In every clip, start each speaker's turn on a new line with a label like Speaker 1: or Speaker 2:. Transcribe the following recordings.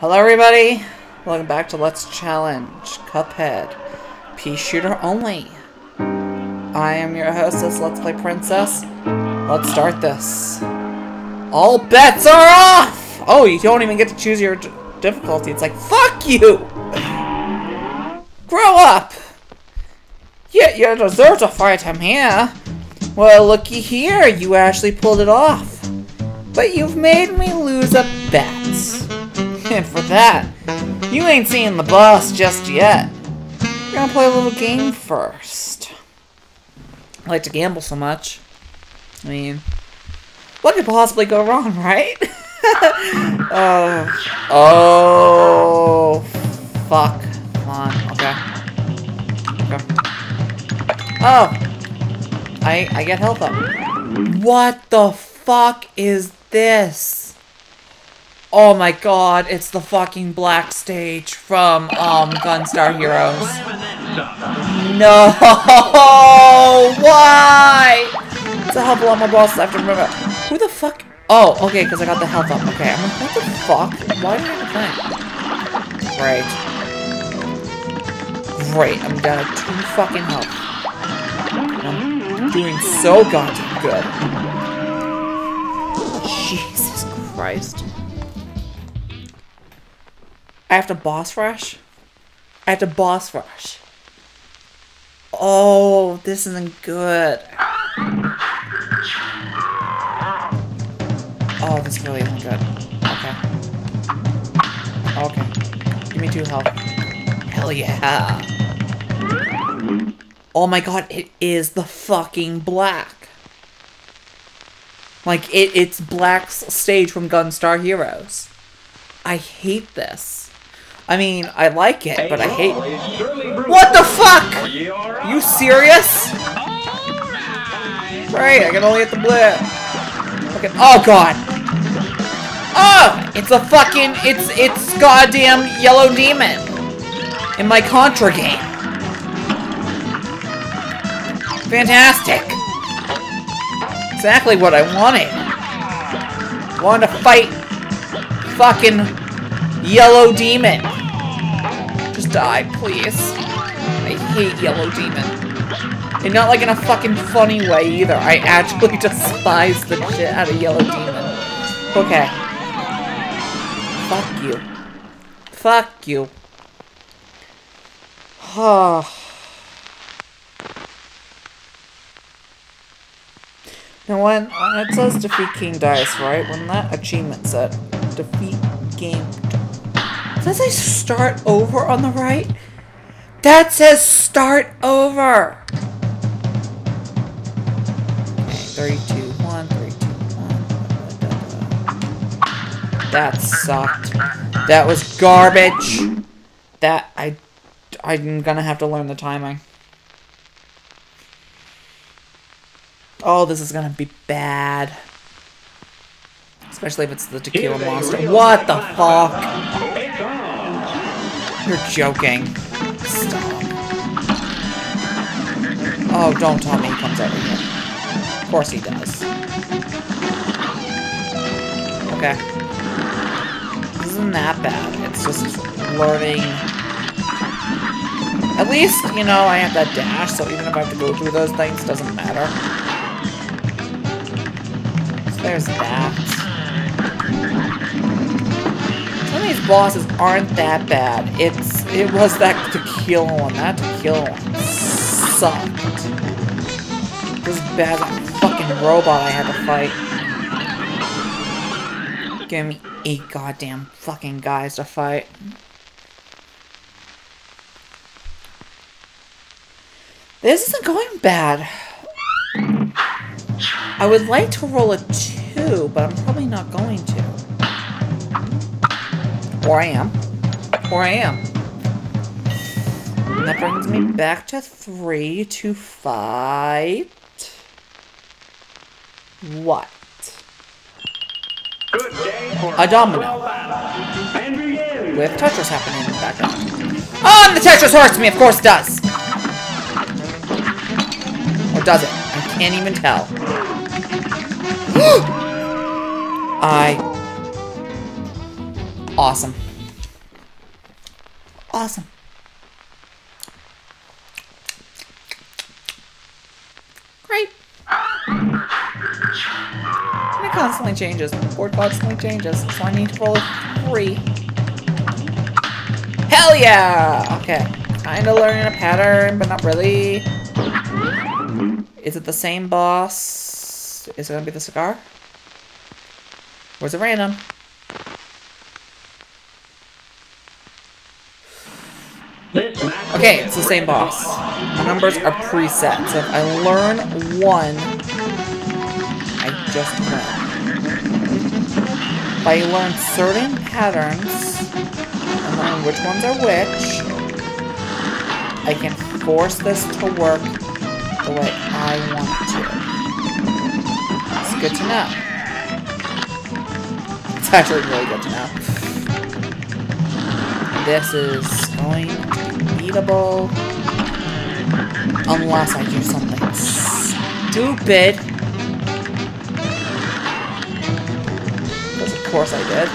Speaker 1: Hello everybody! Welcome back to Let's Challenge Cuphead. Pea shooter only. I am your hostess, Let's Play Princess. Let's start this. All bets are off! Oh, you don't even get to choose your difficulty. It's like, fuck you! Grow up! Yeah, you deserve to fight him here. Well, looky here, you actually pulled it off. But you've made me lose a bet. And for that, you ain't seeing the boss just yet. We're gonna play a little game first. I like to gamble so much. I mean, what could possibly go wrong, right? uh, oh, fuck. Come on, okay. Okay. Oh! I, I get health up. What the fuck is this? Oh my god, it's the fucking black stage from, um, Gunstar Heroes. No! Why? It's a lot more bosses I have to remember. Who the fuck? Oh, okay, because I got the health up. Okay, I'm like, what the fuck? Why did I a thing? Great. Great, I'm down to two fucking health. I'm doing so goddamn good. Jesus Christ. I have to boss rush? I have to boss rush. Oh, this isn't good. Oh, this really isn't good. Okay. Okay. Give me two health. Hell yeah. Oh my god, it is the fucking black. Like, it, it's Black's stage from Gunstar Heroes. I hate this. I mean, I like it, but I hate What the fuck? You serious? Right, I can only hit the blip. Okay. Oh god. Oh! It's a fucking it's it's goddamn yellow demon in my Contra game. Fantastic. Exactly what I wanted. I wanted to fight fucking yellow demon. Die, please. I hate yellow demon. And not like in a fucking funny way either. I actually despise the shit out of yellow demon. Okay. Fuck you. Fuck you. Oh. Now when, when it says defeat King Dice, right? When that achievement set, defeat game does it start over on the right? That says start over! Okay, 3, 2, 1, 3, 2, 1. That sucked. That was garbage. That, I, I'm gonna have to learn the timing. Oh, this is gonna be bad. Especially if it's the tequila monster. What the fuck? You're joking. Stop. Oh, don't tell me he comes over here. Of course he does. Okay. This isn't that bad. It's just learning. At least, you know, I have that dash, so even if I have to go through those things, doesn't matter. So there's that. These bosses aren't that bad. It's it was that tequila one. That tequila one sucked. This bad fucking robot I had to fight. Give me eight goddamn fucking guys to fight. This isn't going bad. I would like to roll a two, but I'm probably not going to. Or I am. Or I am. And that brings me back to three to fight. What? Good day. A domino. With Tetris happening in the background. Oh, and the Tetris hurts me! Of course it does! Or does it? I can't even tell. I... Awesome. Awesome. Great. And it constantly changes. The board constantly changes. So I need to roll a three. Hell yeah! Okay. Kinda learning a pattern, but not really. Is it the same boss? Is it gonna be the cigar? Or is it random? Okay, it's the same boss. The numbers are preset, so if I learn one, I just win. If I learn certain patterns, and learn which ones are which, I can force this to work the way I want it to. It's good to know. It's actually really good to know. This is going to be beatable. Unless I do something stupid. Because of course I did.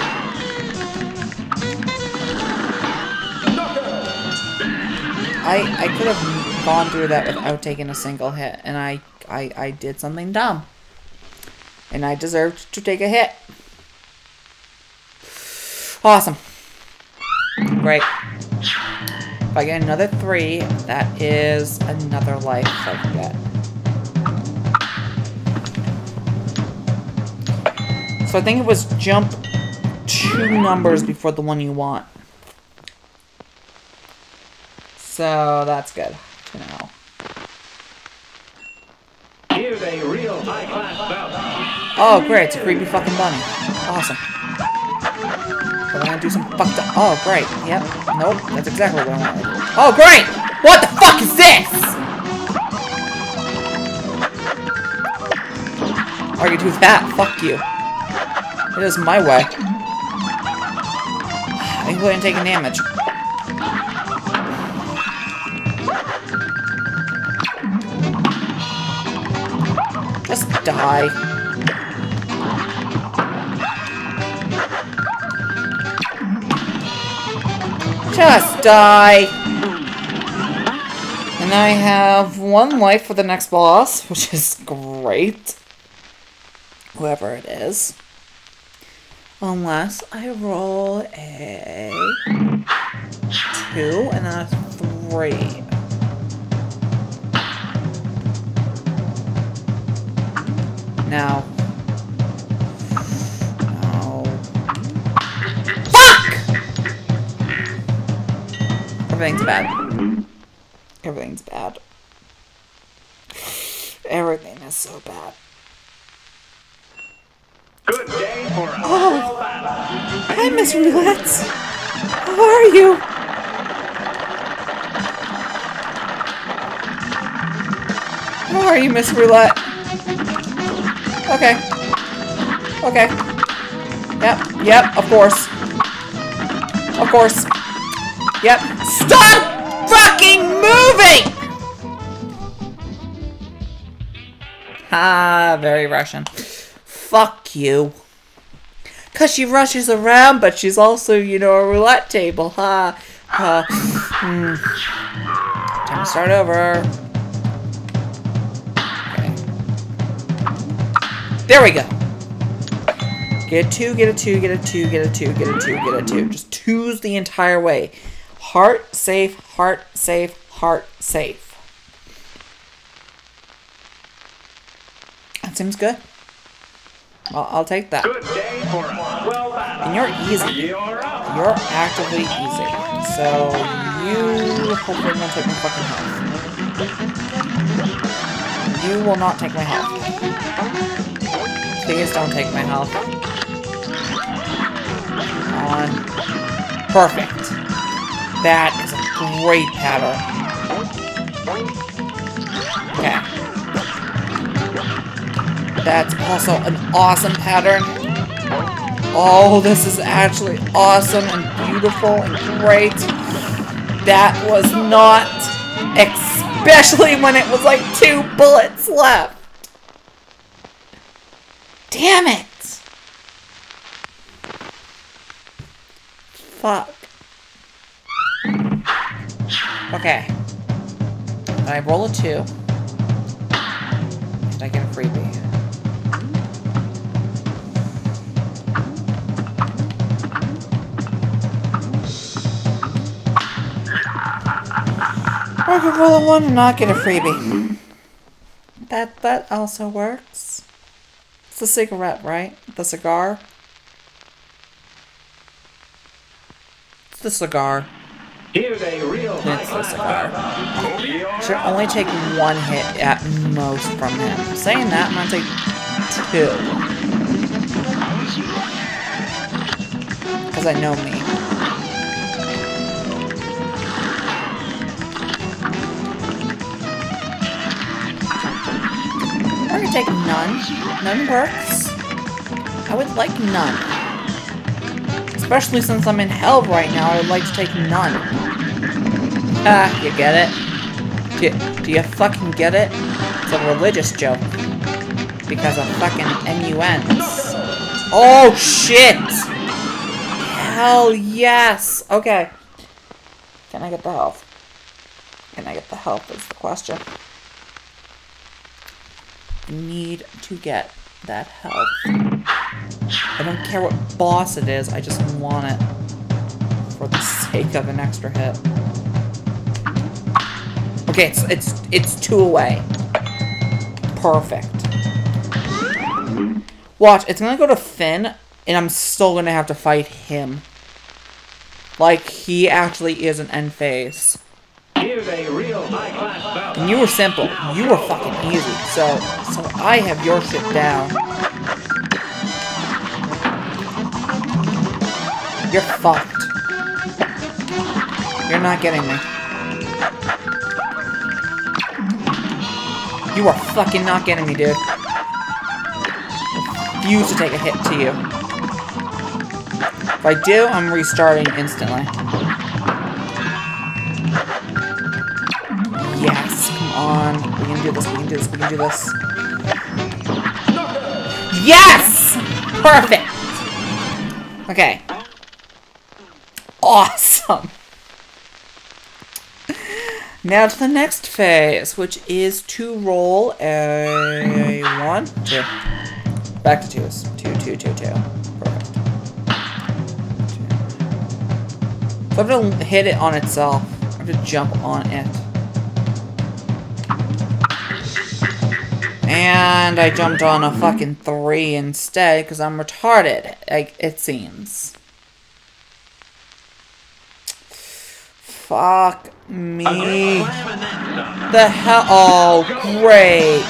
Speaker 1: I I could have gone through that without taking a single hit, and I I I did something dumb, and I deserved to take a hit. Awesome. Great. If I get another three, that is another life I get. So I think it was jump two numbers before the one you want. So that's good to know.
Speaker 2: Here's a real high-class bout.
Speaker 1: Oh, great, it's a creepy fucking bunny. Awesome. But I'm gonna do some fucked up. Oh, great. Yep. Nope. That's exactly what I wanted. Oh, great! What the fuck is this? Are you do that? Fuck you. It is my way. I think we're taking damage. Just die. Just die. And I have one life for the next boss, which is great. Whoever it is. Unless I roll a two and a three. Now. Everything's bad. Mm-hmm. Everything's bad. Everything is so bad.
Speaker 2: Good day for a
Speaker 1: Oh.
Speaker 2: well battle.
Speaker 1: Hi, Miss Roulette. How are you? How are you, Miss Roulette? Okay. Okay. Yep, yep, of course. Of course. Yep. Stop fucking moving! Ah, very Russian. Fuck you. Cause she rushes around, but she's also, you know, a roulette table, huh? Uh, hmm. Time to start over. Okay. There we go. Get a two, get a two, get a two, get a two, get a two, get a two. Just twos the entire way. Heart safe, heart safe, heart safe. That seems good. I'll, I'll take that.
Speaker 2: Good day for well.
Speaker 1: And you're easy.
Speaker 2: You're.
Speaker 1: You're actively easy. So you hopefully won't take my fucking health. You will not take my health. Please don't take my health. On. Perfect. That is a great pattern. Okay. That's also an awesome pattern. Oh, this is actually awesome and beautiful and great. That was not, especially when it was like two bullets left. Damn it. Roll a two. And I get a freebie. I could roll a one and not get a freebie. That that also works. It's the cigarette, right? The cigar? It's the cigar.
Speaker 2: Here's a real
Speaker 1: It's the
Speaker 2: class
Speaker 1: cigar. Should only take one hit at most from him. Saying that, I'm gonna take two. Because I know me. I'm gonna take none. None works. I would like none. Especially since I'm in hell right now, I would like to take none. Ah, you get it? Do you, do you fucking get it? It's a religious joke. Because of fucking MUNs. Oh, shit! Hell yes! Okay. Can I get the health? Can I get the health is the question. Need to get that health. I don't care what boss it is, I just want it. For the sake of an extra hit. Okay, it's it's it's two away. Perfect. Watch, it's gonna go to Finn, and I'm still gonna have to fight him. Like he actually is an end phase.
Speaker 2: Here's a real high class bout.
Speaker 1: And you were simple. You were fucking easy. So so I have your shit down. You're fucked. You're not getting me. You are fucking not getting me, dude. I Refuse to take a hit to you. If I do, I'm restarting instantly. Yes, come on. We can do this, we can do this, we can do this. Yes! Perfect! Okay. Awesome! Now to the next phase, which is to roll a one, two. Back to twos. Two, two, two, two. Perfect. Two. So I have to hit it on itself. I have to jump on it. And I jumped on a fucking three instead because I'm retarded, like it seems. Fuck me.
Speaker 2: great slam and then some.
Speaker 1: The hell? Oh, great.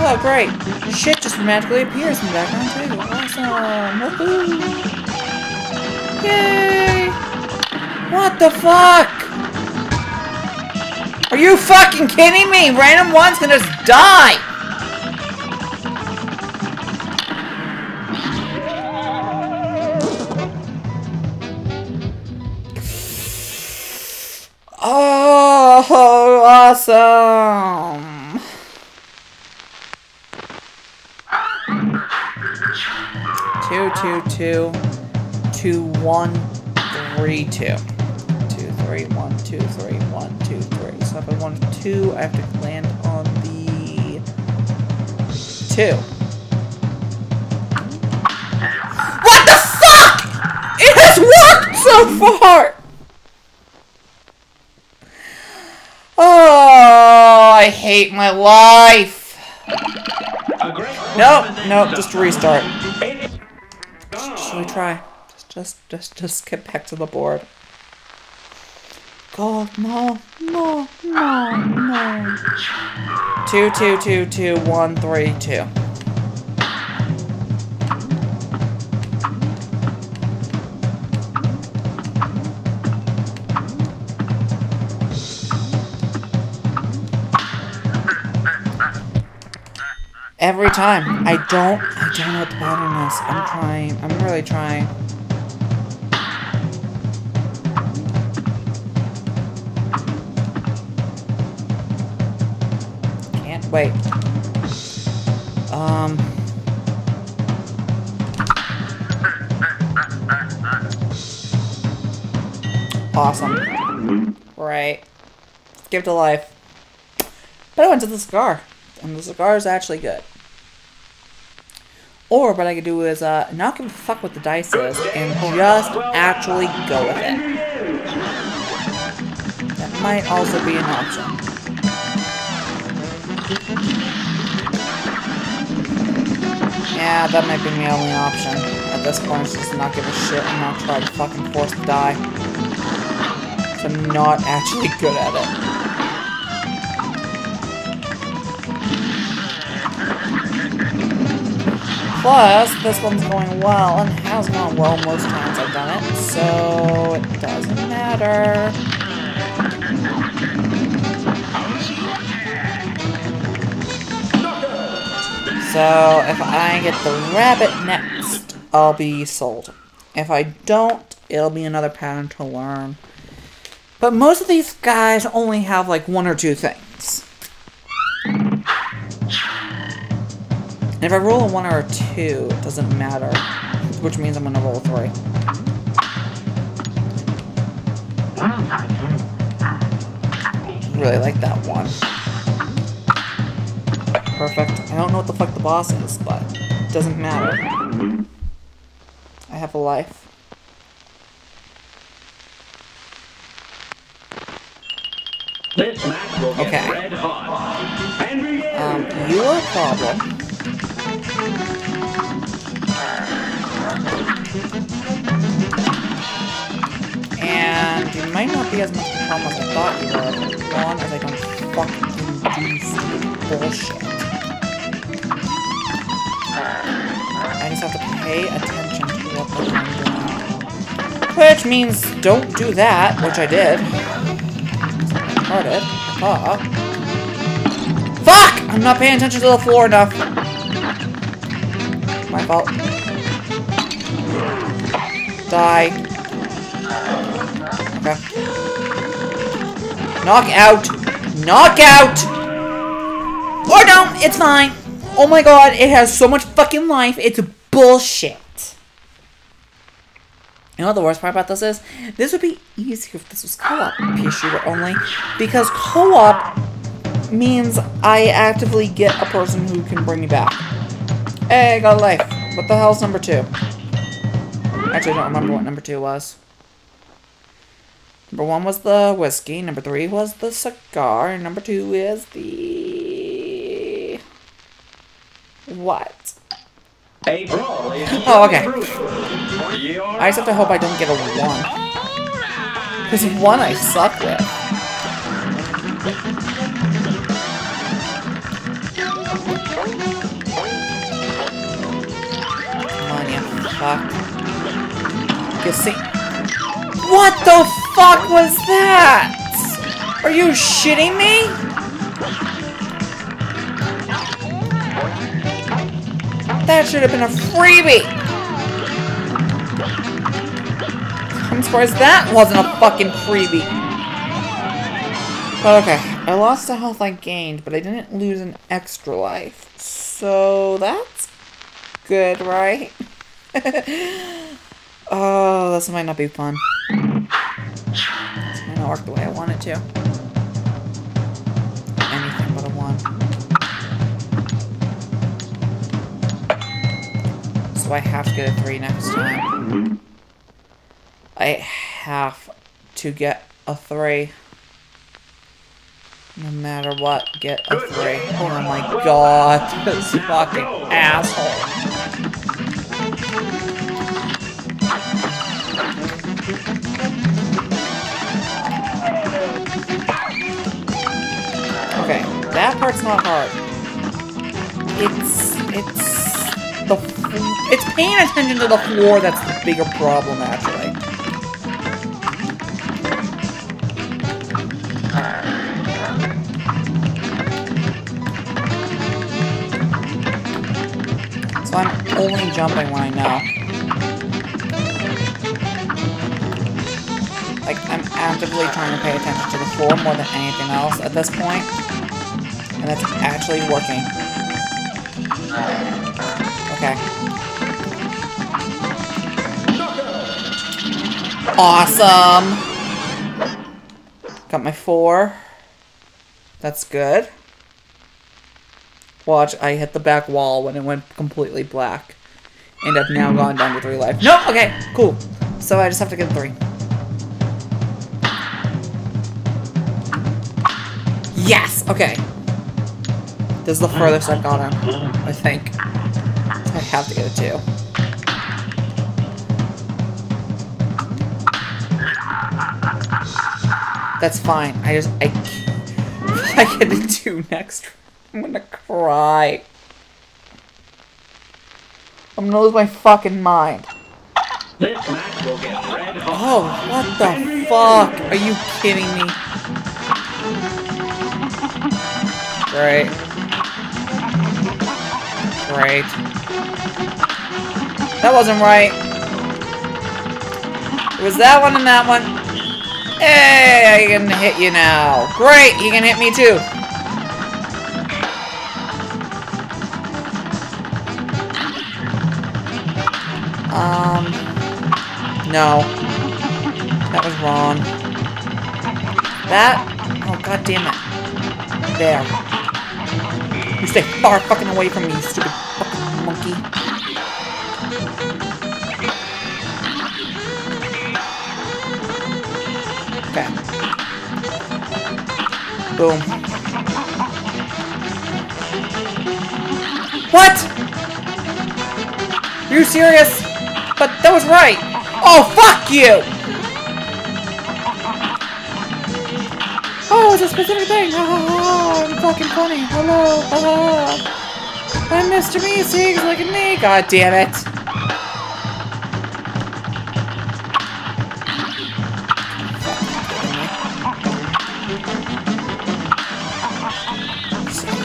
Speaker 1: Oh, great. Shit just magically appears in the background, too. Awesome. Woohoo. Yay. What the fuck? Are you fucking kidding me? Random one's gonna just die. Oh, awesome. Two, two, two, two, one, three, two. Two, three, one, two, three, one, two, three. So if I want two, I have to land on the two. What the fuck? It has worked so far! Oh, I hate my life.
Speaker 2: A great
Speaker 1: Nope,
Speaker 2: slam and then
Speaker 1: nope, just restart.
Speaker 2: Eight-
Speaker 1: Should we try? Just, just, just, just get back to the board. God, no, no, no, no. Two, two, two, two, one, three, two. Every time. I don't I don't know what the pattern is. I'm trying. I'm really trying. Can't wait. Um Awesome. Right. Give to life. But I went to the cigar. And the cigar is actually good. Or what I could do is uh, not give a fuck what the dice is and just actually go with it. That might also be an option. Yeah, that might be my only option. At this point, just not give a shit and not try to fucking force the die. So I'm not actually good at it. Plus, this one's going well and has gone well most times I've done it, so it doesn't matter. So, if I get the rabbit next, I'll be sold. If I don't, it'll be another pattern to learn. But most of these guys only have like one or two things. If I roll a one or a two, it doesn't matter. Which means I'm gonna roll a three. Really like that one. Perfect. I don't know what the fuck the boss is, but it doesn't matter. I have a life.
Speaker 2: This match will get
Speaker 1: Okay.
Speaker 2: red hot. And.
Speaker 1: Um, your problem. And you might not be as much of a problem as I thought you were, as long as I don't fucking do bullshit. I just have to pay attention to what I'm doing. Which means don't do that, which I did. It. Ah. Fuck! I'm not paying attention to the floor enough. Die. Okay. Knock out! Knock out! Or don't! It's fine! Oh my god, it has so much fucking life, it's bullshit. You know what the worst part about this is? This would be easier if this was co-op pea shooter only, because co-op means I actively get a person who can bring me back. Hey, I got a life. What the hell's number two? Actually, I don't remember what number two was. Number one was the whiskey. Number three was the cigar. And number two is the... What?
Speaker 2: A brawl is
Speaker 1: Oh, okay. I just have to hope I don't get a one. Because one I suck with. Fuck. You see? What the fuck was that? Are you shitting me? That should have been a freebie! I'm surprised that wasn't a fucking freebie. But okay, I lost the health I gained, but I didn't lose an extra life. So that's good, right? oh, this might not be fun. This might not work the way I want it to. Anything but a one. So I have to get a three next time. I have to get a three. No matter what, get a three. Oh my god, this fucking asshole. That part's not hard. It's, it's the, it's paying attention to the floor that's the bigger problem, actually. So I'm only jumping when I know. Like, I'm actively trying to pay attention to the floor more than anything else at this point. And that's actually working. Okay. Awesome! Got my four. That's good. Watch, I hit the back wall when it went completely black. And I've now gone down to three life. Nope, okay, cool. So I just have to get three. Yes, okay. This is the furthest I've gotten, I think. I have to get a. That's fine. I just I I get a two next. I'm gonna cry. I'm gonna lose my fucking mind. Oh, what the fuck? Are you kidding me? Great. Great. That wasn't right. It was that one and that one. Hey, I can hit you now. Great, you can hit me too. Um, no. That was wrong. That? Oh, god damn it. There. You stay far fucking away from me, you stupid fucking monkey. Okay. Boom. What? Are you serious? But that was right. Oh, fuck you! Specific thing. Ha. I'm fucking funny. Hello. Ha. I'm Mr. Meeseeks. Look at me. God damn it.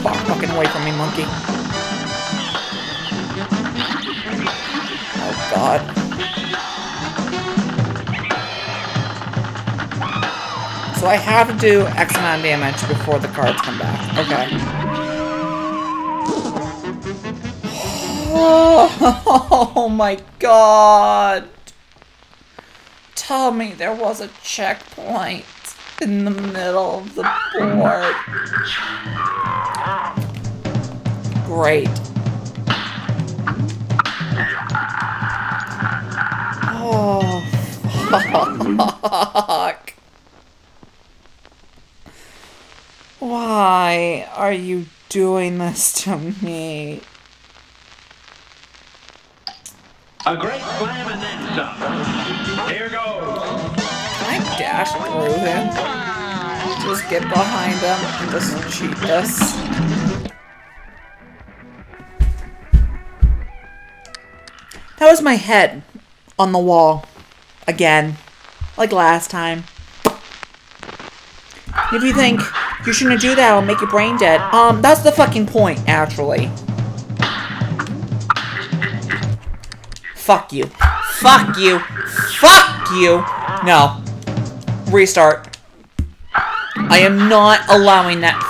Speaker 1: Far fucking away from me, monkey. So I have to do X amount of damage before the cards come back. Okay. Oh my god. Tell me there was a checkpoint in the middle of the board. Great. Oh, fuck. Why are you doing this to me?
Speaker 2: A great slam and then some. Here goes.
Speaker 1: Can I dash through him? Just get behind him and just cheat this. That was my head on the wall. Again. Like last time. If you think you shouldn't do that, it'll make your brain dead. Um, that's the fucking point, actually. Fuck you. Fuck you. Fuck you. No. Restart. I am not allowing that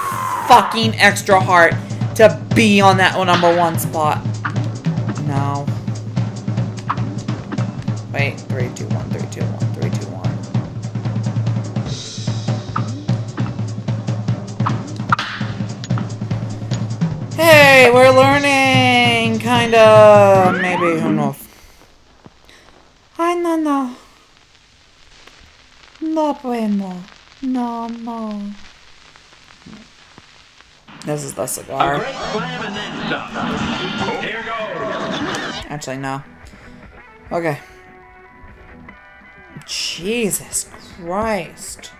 Speaker 1: fucking extra heart to be on that number one spot. No. Wait, Hey, we're learning, kinda, maybe, who knows. Ay, no, no. No bueno. No, no. This is the cigar. Actually, no. Okay. Jesus Christ.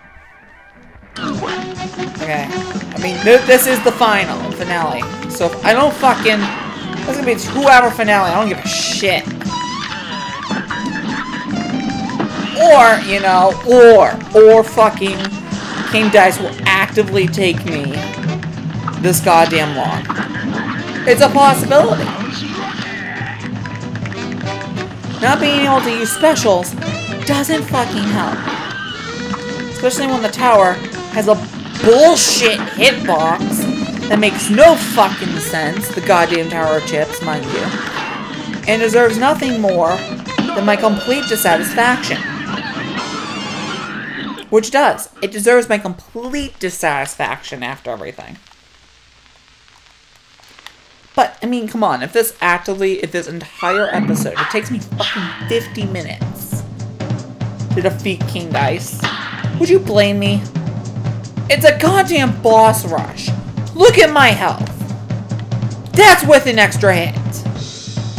Speaker 1: Okay. I mean, th this is the final finale. So if I don't fucking... This is gonna be a two-hour finale. I don't give a shit. Or, you know, or, or fucking King Dice will actively take me this goddamn long. It's a possibility. Not being able to use specials doesn't fucking help. Especially when the tower has a bullshit hitbox that makes no fucking sense, the goddamn tower chips, mind you, and deserves nothing more than my complete dissatisfaction. Which does. It deserves my complete dissatisfaction after everything. But, I mean, come on. If this actively, if this entire episode, it takes me fucking 50 minutes to defeat King Dice, would you blame me? It's a goddamn boss rush. Look at my health. That's with an extra hit.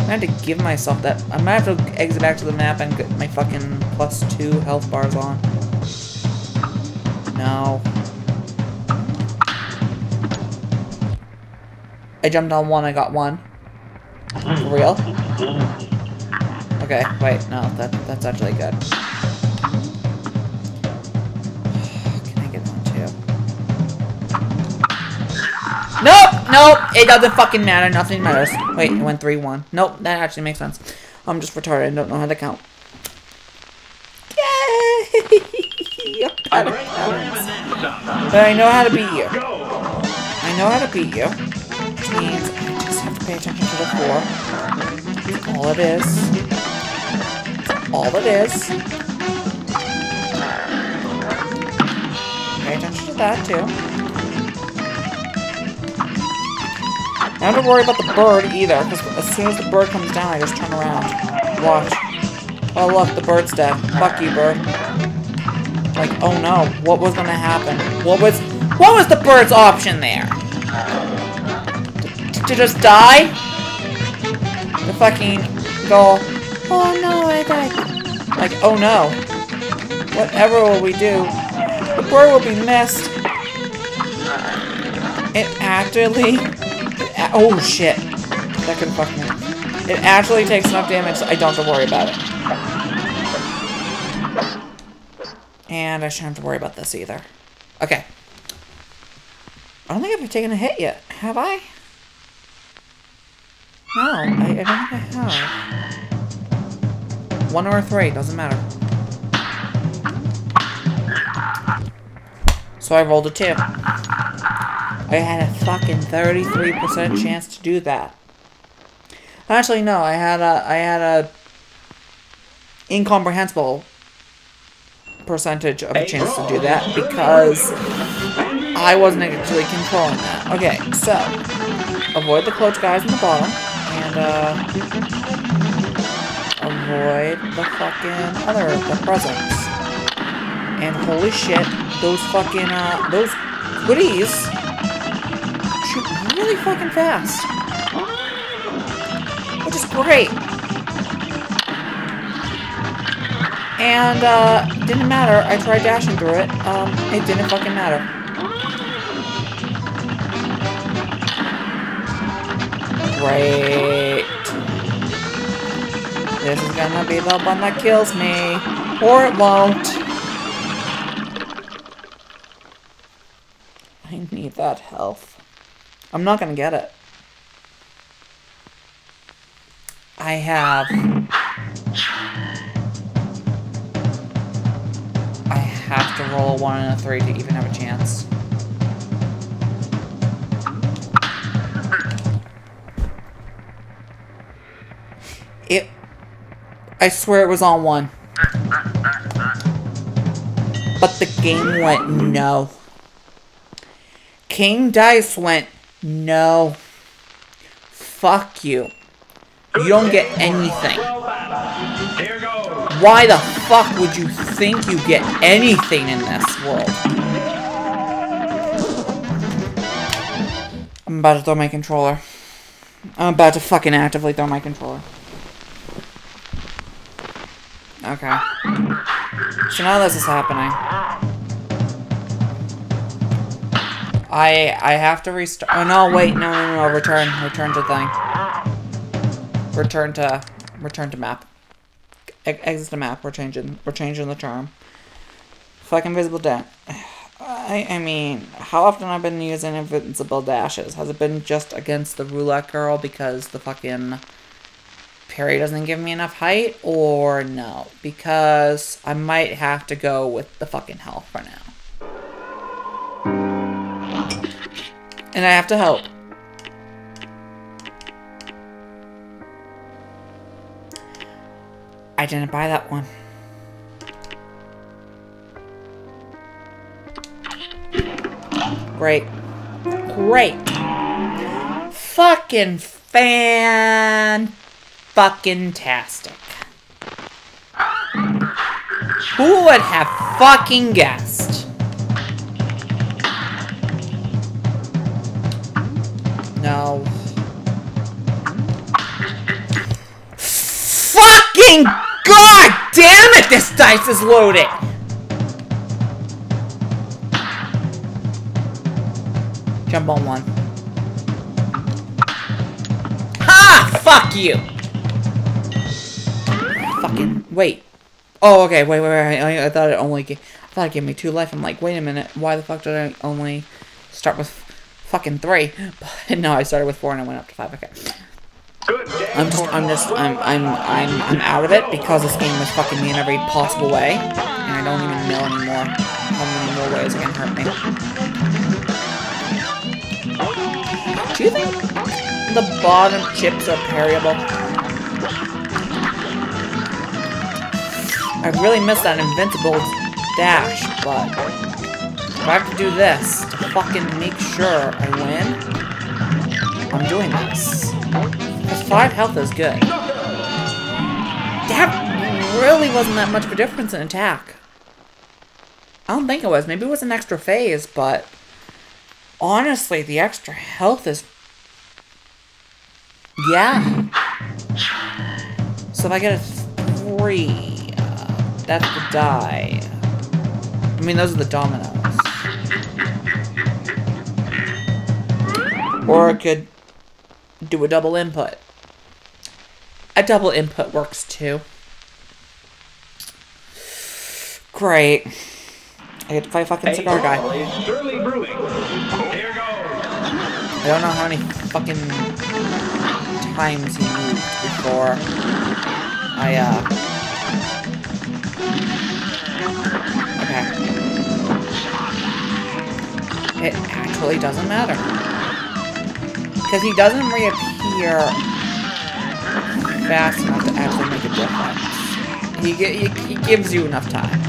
Speaker 1: I had to give myself that. I might have to exit back to the map and get my fucking plus two health bars on. No. I jumped on one, I got one. For real? Okay, wait, no, that that's actually good. Nope, it doesn't fucking matter, nothing matters. Wait, it went 3-1. Nope, that actually makes sense. I'm just retarded, I don't know how to count. Yay! I'm
Speaker 2: A
Speaker 1: bad at
Speaker 2: great slam
Speaker 1: counts.
Speaker 2: and then some.
Speaker 1: But I know how to beat you. I know how to beat you. Which means I just have to pay attention to the four. That's all it is. That's all it is. Pay attention to that too. I don't worry about the bird either, because as soon as the bird comes down, I just turn around. Watch. Oh look, the bird's dead. Fuck you, bird. Like, oh no, what was gonna happen? What was what was the bird's option there? To, just die? To fucking go, oh no, I died. Like, oh no. Whatever will we do? The bird will be missed. It actually... oh shit. That could fuck me. It actually takes enough damage so I don't have to worry about it. And I shouldn't have to worry about this either. Okay. I don't think I've taken a hit yet. Have I? No, I, I don't think I have. One or three, doesn't matter. So I rolled a two. I had a fucking 33% chance to do that. Actually, no, I had a, I had a incomprehensible percentage of a chance to do that because I wasn't actually controlling that. Okay, so avoid the cloach guys in the bottom and uh avoid the fucking other the presents. And holy shit, those fucking uh those goodies really fucking fast. Which is great. And, uh, didn't matter. I tried dashing through it. Um, it didn't fucking matter. Great. This is gonna be the one that kills me. Or it won't. I need that health. I'm not gonna get it. I have... I have to roll a 1 and a 3 to even have a chance. It... I swear it was on 1. But the game went no. King Dice went no. Fuck you. You don't get anything.
Speaker 2: Well battled. Uh, here goes.
Speaker 1: Why the fuck would you think you get anything in this world? I'm about to throw my controller. I'm about to fucking actively throw my controller. Okay. So now this is happening. I I have to restart. Oh no! Wait, no, no, no! Return, return to thing. Return to, return to map. Exit the map. We're changing. We're changing the term. Fucking invisible dash. I I mean, how often I've been using invincible dashes? Has it been just against the roulette girl because the fucking parry doesn't give me enough height, or no? Because I might have to go with the fucking health for now. And I have to help. I didn't buy that one. Great. Great. Fucking fan fucking tastic. Who would have fucking guessed? No. Fucking god damn it, this dice is loaded! Jump on one. Ha! Fuck you! Fucking wait. Oh, okay. Wait, wait, wait. I, I thought it only gave. I thought it gave me two life. I'm like, wait a minute. Why the fuck did I only start with fucking three? But no, I started with four and I went up to five. Okay.
Speaker 2: Good
Speaker 1: I'm just, I'm just, I'm, I'm, I'm, I'm out of it because this game is fucking me in every possible way, and I don't even know anymore how many more ways it can hurt me. Do you think the bottom chips are parryable? I really miss that invincible dash, but I have to do this to fucking make sure I win, I'm doing this. Because 5 health is good. That really wasn't that much of a difference in attack. I don't think it was. Maybe it was an extra phase, but honestly, the extra health is... Yeah. So if I get a 3, uh, that's the die. I mean, those are the dominoes. Or it could do a double input. A double input works too. Great. I get to fight fucking
Speaker 2: A
Speaker 1: cigar guy.
Speaker 2: brawl brewing. Here goes.
Speaker 1: I don't know how many fucking times he moved before I, uh... Okay. It actually doesn't matter. Because he doesn't reappear fast enough to actually make a difference. He, he, he gives you enough time.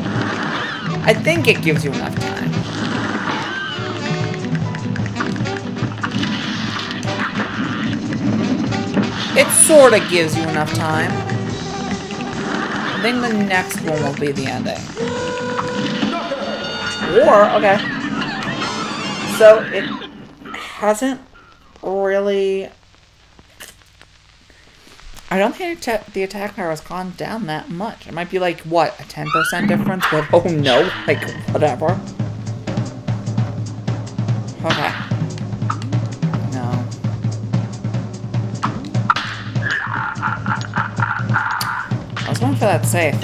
Speaker 1: I think it gives you enough time. It sort of gives you enough time. I think the next one will be the ending. Or, okay. So, it hasn't really... I don't think the attack power has gone down that much. It might be like, what, a 10% difference? But, oh no, like, whatever. Okay. No. I was going for that safe.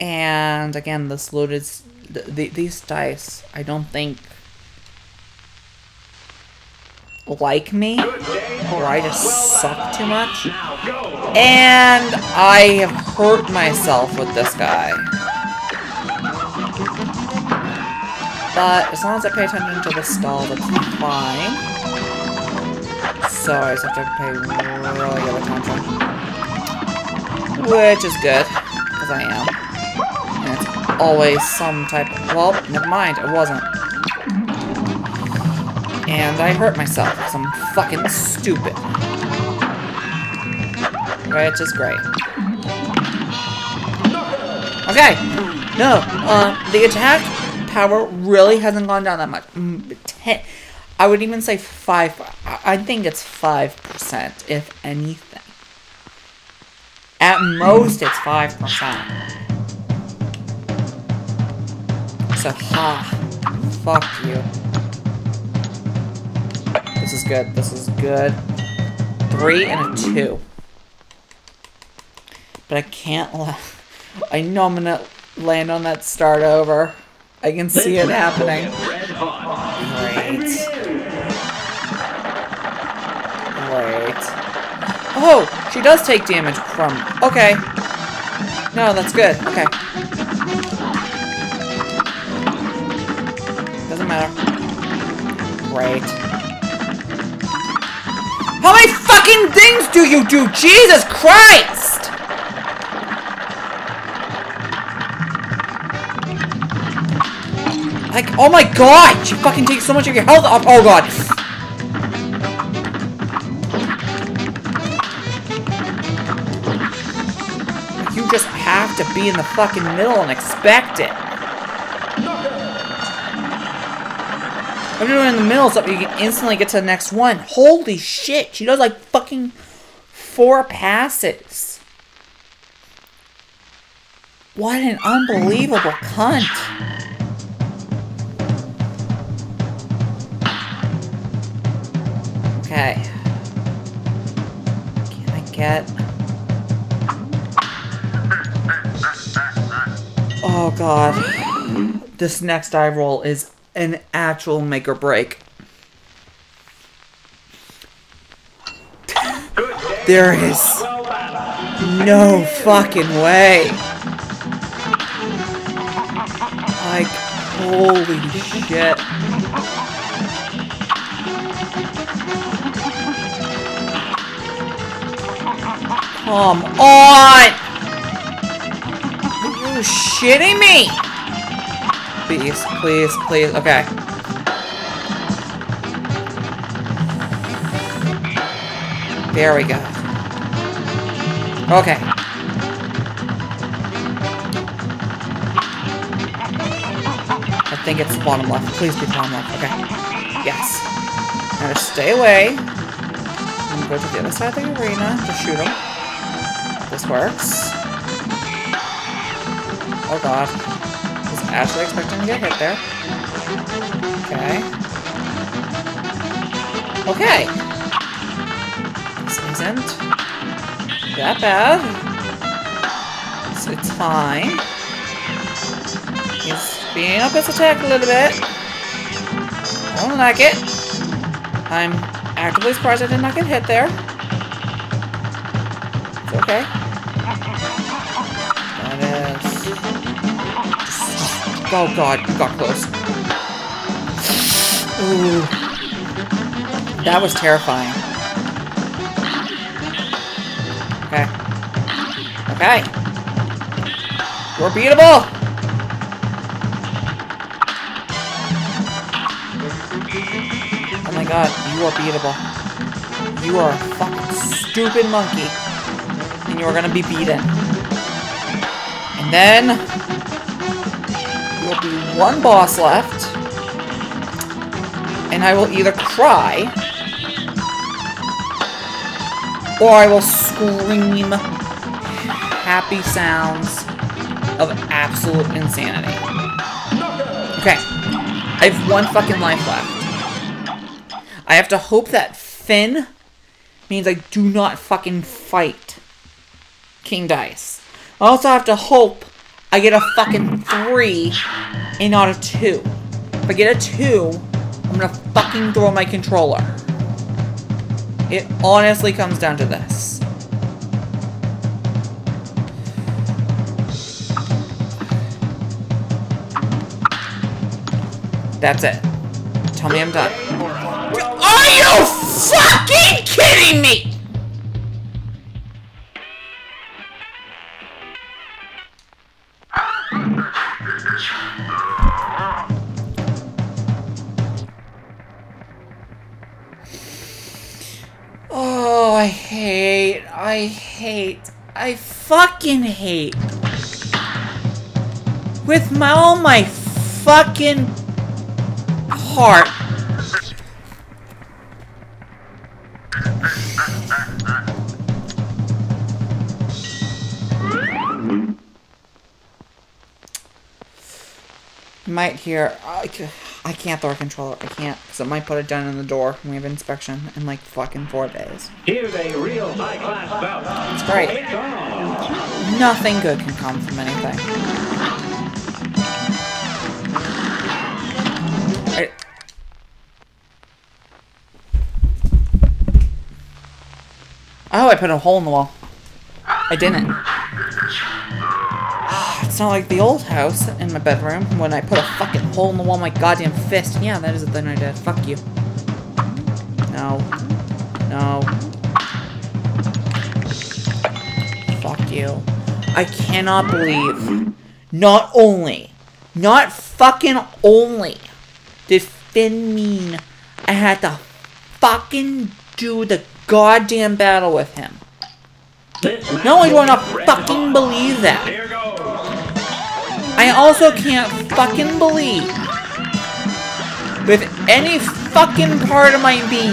Speaker 1: And again, this loaded, these dice, I don't think like me,
Speaker 2: Good day for
Speaker 1: or I just suck too much. And I have hurt myself with this guy. But as long as I pay attention to the stall, that's fine. So I just have to pay really good attention. Which is good, because I am. And it's always some type of... Well, never mind, it wasn't. And I hurt myself, because I'm fucking stupid. Which is great. Okay. No, uh, the attack power really hasn't gone down that much. Mm, ten, I would even say five. I I think it's five percent, if anything. At most, it's five percent. So, ha, fuck you. This is good. This is good. Three and a two. But I can't. La- I know I'm gonna land on that start over. I can see it
Speaker 2: This match will
Speaker 1: happening.
Speaker 2: get Red hot.
Speaker 1: Great. Great. Oh, she does take damage from. Okay. No, that's good. Okay. Doesn't matter. Great. How many fucking things do you do? Jesus Christ! Like, Oh my god! She fucking takes so much of your health off. Oh god. You just have to be in the fucking middle and expect it. If you're in the middle something, you can instantly get to the next one. Holy shit! She does like fucking four passes. What an unbelievable cunt. Okay. Can I get... Oh god. This next dive roll is an actual make or break. There is no fucking way. Like, holy shit. Come on! Are you shitting me? Please, please, please. Okay. There we go. Okay. I think it's bottom left. Please be bottom left. Okay. Yes. Now just stay away. And go to the other side of the arena to shoot him. This works. Oh god. Ashley expecting to get hit there? Okay. Okay. This isn't that bad. So it's fine. He's speeding up his attack a little bit. I don't like it. I'm actively surprised I did not get hit there. It's okay. Oh god, got close. Ooh. That was terrifying. Okay. Okay. You're beatable! Oh my god, you are beatable. You are a fucking stupid monkey. And you are gonna be beaten. And then... One boss left. And I will either cry... Or I will scream happy sounds of absolute insanity. Okay. I have one fucking life left. I have to hope that Finn means I do not fucking fight King Dice. I also have to hope I get a fucking three and not a two. If I get a two, I'm gonna fucking throw my controller. It honestly comes down to this. That's it. Tell me I'm done. Are you fucking kidding me? I hate, I fucking hate. With my all my fucking heart. Might hear, I, ca- I can't throw a controller, I can't, because it might put it down in the door when we have inspection in like fucking four days.
Speaker 2: Here's a real high-class bout.
Speaker 1: It's great.
Speaker 2: It's.
Speaker 1: Nothing good can come from anything. Oh, I put a hole in the wall. I didn't. Not like the old house in my bedroom when I put a fucking hole in the wall with my goddamn fist. Yeah, that is the thing I did. Fuck you. No. No. Fuck you. I cannot believe. Not only. Not fucking only did Finn mean I had to fucking do the goddamn battle with him. No, I do
Speaker 2: will
Speaker 1: not fucking believe that. I also can't fucking believe with any fucking part of my being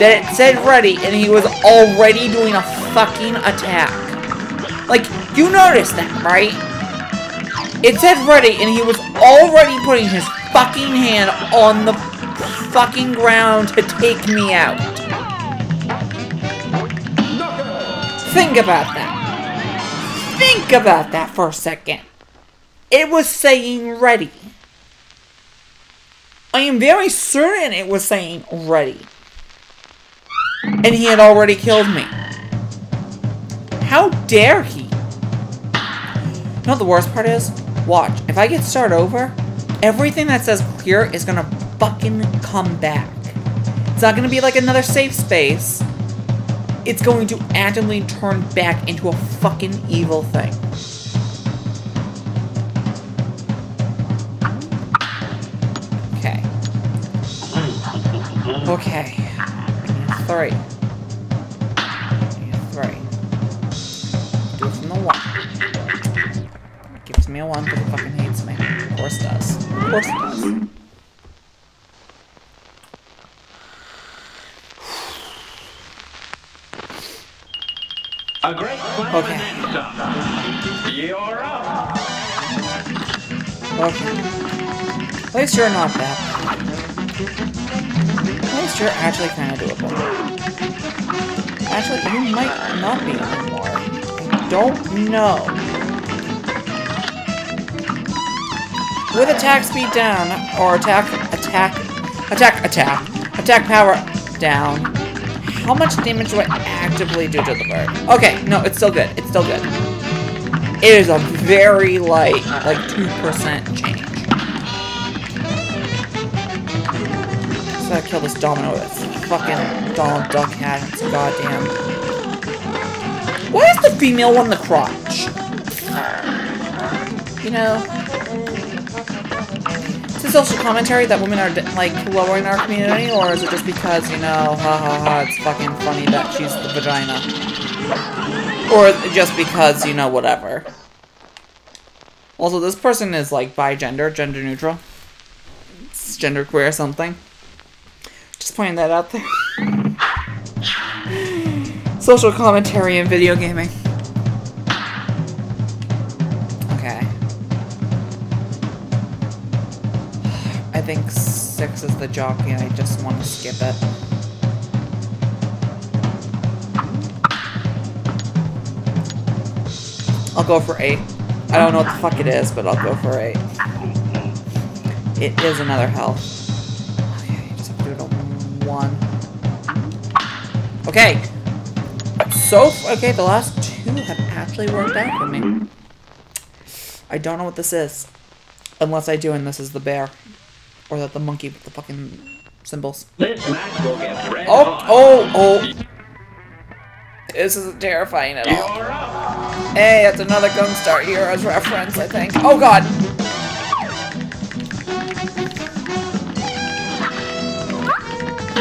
Speaker 1: that it said ready and he was already doing a fucking attack. Like, you noticed that, right? It said ready and he was already putting his fucking hand on the fucking ground to take me out. Think about that. Think about that for a second. It was saying ready. I am very certain it was saying ready. And he had already killed me. How dare he? You know what the worst part is? Watch. If I get start over, everything that says clear is gonna fucking come back. It's not gonna be like another safe space. It's going to actively turn back into a fucking evil thing. Okay. Three. Three. Do it from the one. It gives me a one because it fucking hates me. Of course it does. Of course it does.
Speaker 2: A great
Speaker 1: Okay.
Speaker 2: You're up.
Speaker 1: Okay. At least you're not that you're actually kind of doable. Actually, you might not be anymore. I don't know. With attack speed down, or attack, attack, attack, attack, attack power down, how much damage do I actively do to the bird? Okay, no, it's still good. It's still good. It is a very light, like 2% gotta kill this domino with fucking Donald Duck hat. It's goddamn. Why is the female one the crotch? You know? Is this social commentary that women are, like, lowering our community, or is it just because, you know, ha ha ha, it's fucking funny that she's the vagina? Or just because, you know, whatever. Also, this person is, like, bi gender, gender neutral. It's gender queer something. Just pointing that out there. Social commentary and video gaming. Okay. I think six is the jockey, and I just want to skip it. I'll go for eight. I don't know what the fuck it is, but I'll go for eight. It is another health. One. Okay. So, okay, the last two have actually worked out for me. I don't know what this is. Unless I do, and this is the bear. Or that the monkey with the fucking cymbals.
Speaker 2: This match will get red
Speaker 1: Oh, oh, oh. This isn't terrifying at all. Hey, it's another Gunstar Heroes reference, I think. Oh god!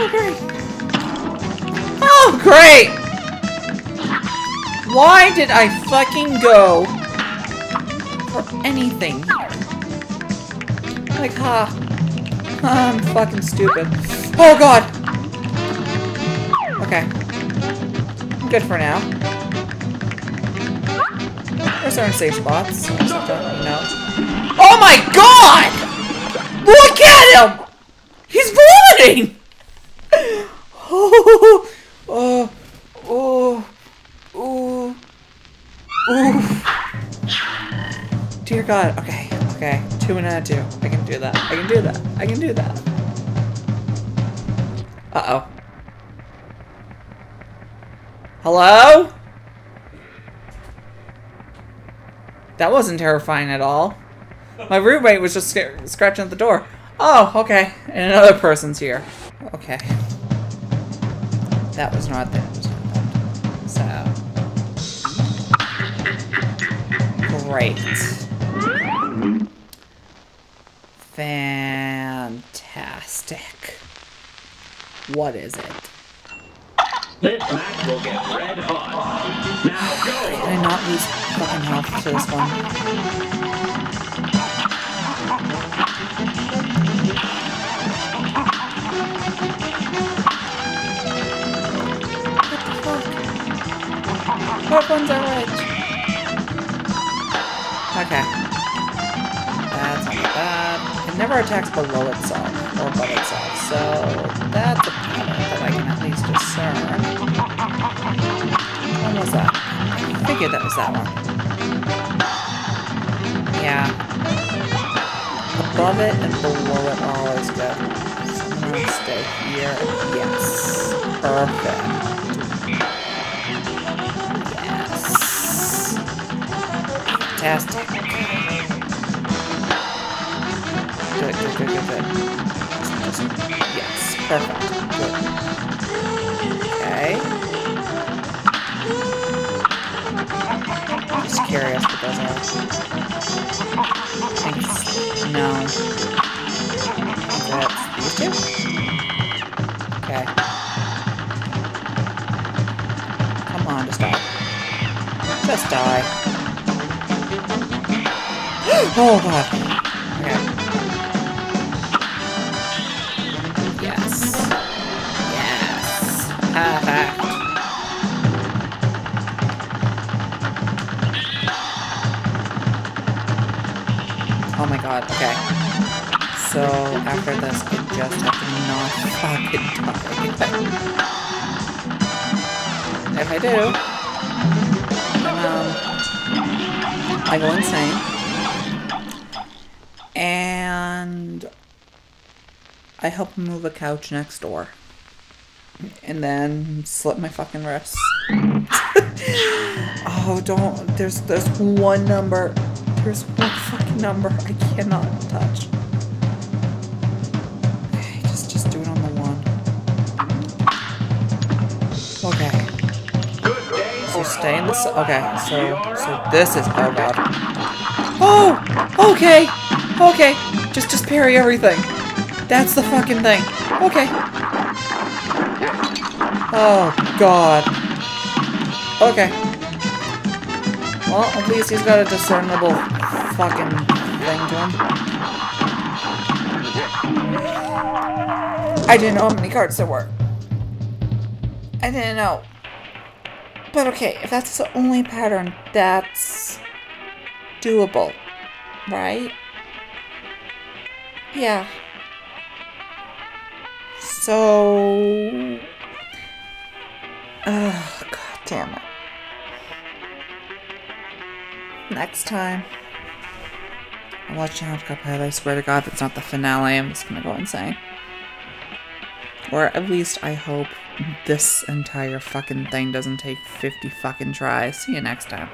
Speaker 1: Oh great! Oh great! Why did I fucking go for anything? Like, ha. I'm fucking stupid. Oh god! Okay. Good for now. There's certain safe spots. Oh my god! Look at him! He's vomiting! Oh, oh, oh, oh, oh. Dear God. Okay, okay. Two and a two. I can do that. I can do that. I can do that. Uh-oh. Hello? That wasn't terrifying at all. My roommate was just scratching at the door. Oh, okay. And another person's here. Okay. That was not that. Was. So. Great. Fantastic. What is it?
Speaker 2: This match will get red hot. Now go!
Speaker 1: Can I not lose fucking health to this one? Ones are which? Okay. That's not bad. It never attacks below itself or above itself, so that's a pattern that I can at least discern. When was that? I figured that was that one. Yeah. Above it and below it always good. So stay here. Yes. Perfect. Fantastic. Good, good, good, good, good. Yes. Perfect. Good. Okay. I'm just curious what those are. Thanks. No. That's these two? Okay. Come on, just die. Just die. oh god. Okay. Yes. Yes. Perfect. Oh my god, okay. So after this, I just have to not fucking die. if I do, um, I go insane. And I help move a couch next door. And then slip my fucking wrists. oh, don't. There's there's one number. There's one fucking number I cannot touch. Okay, just just do it on the one. Okay. So stay in the okay. So so this is oh god. Oh, okay, okay. Just just parry everything. That's the fucking thing. Okay. Oh god. Okay. Well, at least he's got a discernible fucking thing to him. I didn't know how many cards there were. I didn't know. But okay, if that's the only pattern, that's doable, right? Yeah. So. Oh, god damn it. Next time. I'll watch Challenge Cuphead. I swear to god, if it's not the finale, I'm just gonna go insane. Or at least I hope this entire fucking thing doesn't take 50 fucking tries. See you next time.